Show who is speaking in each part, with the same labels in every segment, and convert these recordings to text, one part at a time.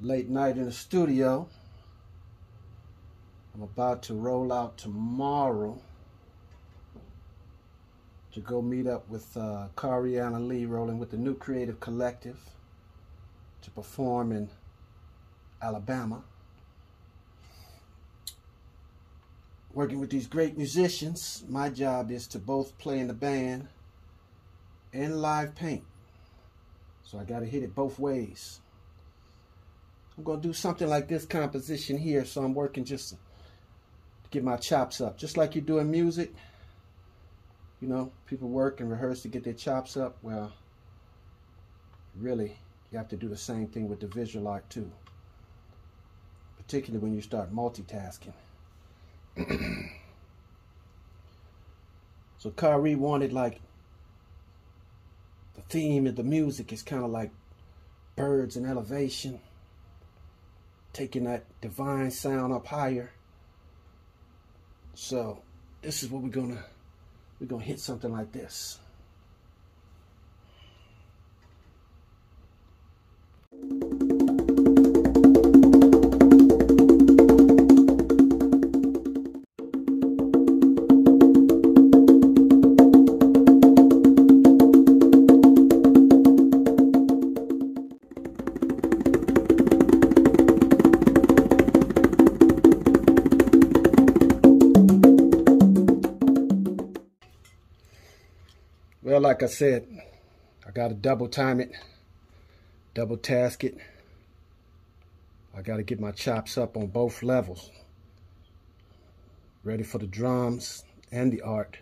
Speaker 1: late night in the studio. I'm about to roll out tomorrow to go meet up with uh, Lee, rolling with the New Creative Collective to perform in Alabama. Working with these great musicians, my job is to both play in the band and live paint. So I got to hit it both ways. I'm going to do something like this composition here, so I'm working just to get my chops up. Just like you do in music, you know, people work and rehearse to get their chops up. Well, really, you have to do the same thing with the visual art too. Particularly when you start multitasking. so Khari wanted like the theme of the music is kind of like birds and elevation, taking that divine sound up higher. So this is what we're gonna we're gonna hit something like this. Well, like I said, I got to double time it, double task it. I got to get my chops up on both levels. Ready for the drums and the art.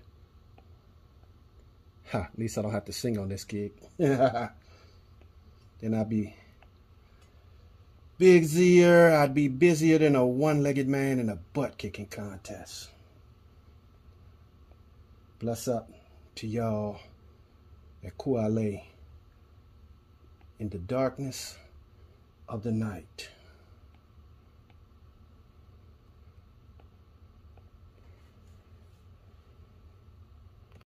Speaker 1: Ha, at least I don't have to sing on this gig. then I'd be busier. I'd be busier than a one-legged man in a butt-kicking contest. Bless up to y'all at Kuale in the darkness of the night.